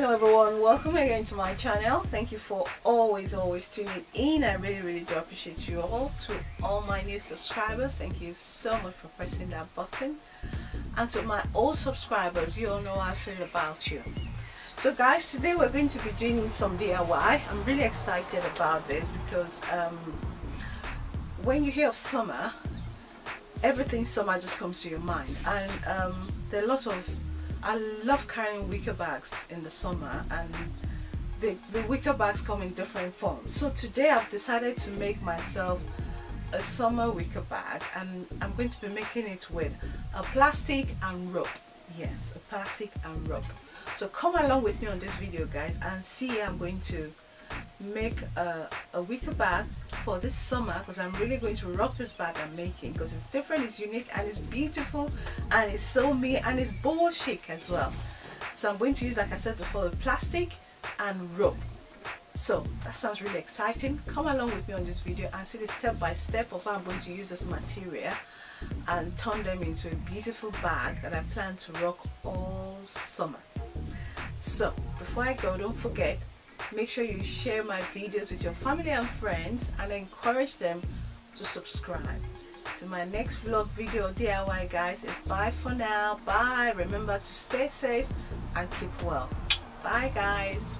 hello everyone. Welcome again to my channel. Thank you for always always tuning in. I really really do appreciate you all. To all my new subscribers thank you so much for pressing that button. And to my old subscribers you all know how i feel about you. So guys today we're going to be doing some diy i'm really excited about this because um, when you hear of summer everything summer just comes to your mind. And um, there are a lot of I love carrying wicker bags in the summer and the, the wicker bags come in different forms. So today I've decided to make myself a summer wicker bag and I'm going to be making it with a plastic and rope. Yes, a plastic and rope. So come along with me on this video guys and see I'm going to make a, a wicker bag for this summer because I'm really going to rock this bag I'm making because it's different, it's unique and it's beautiful and it's so me and it's boho chic as well. So I'm going to use like I said before plastic and rope. So that sounds really exciting. Come along with me on this video and see the step by step of how I'm going to use this material and turn them into a beautiful bag that I plan to rock all summer. So before I go don't forget make sure you share my videos with your family and friends and encourage them to subscribe. To my next vlog video DIY guys it's bye for now. Bye. Remember to stay safe and keep well. Bye guys